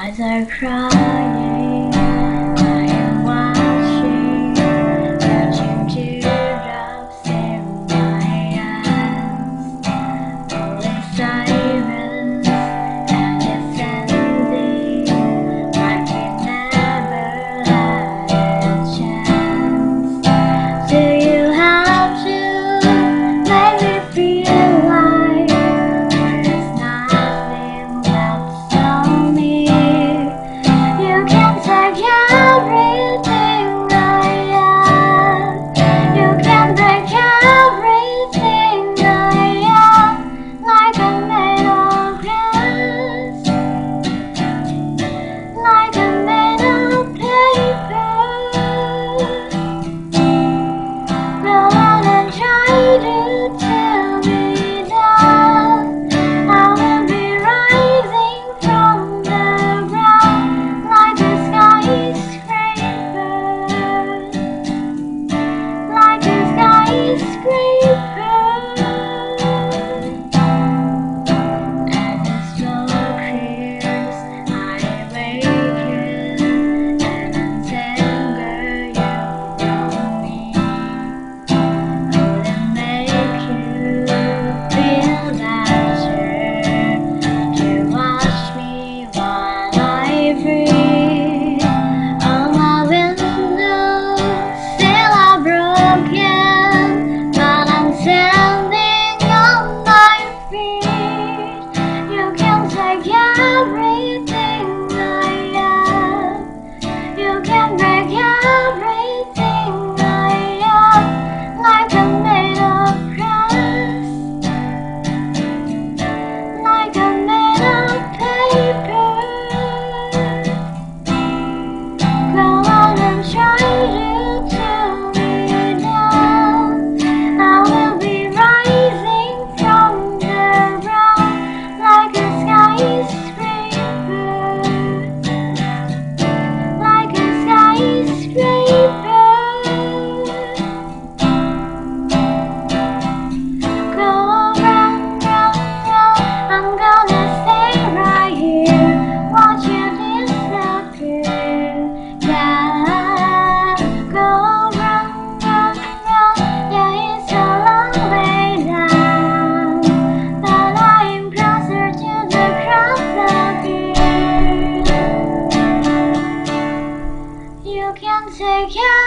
eyes are crying.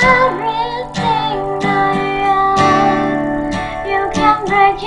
everything I am. You can break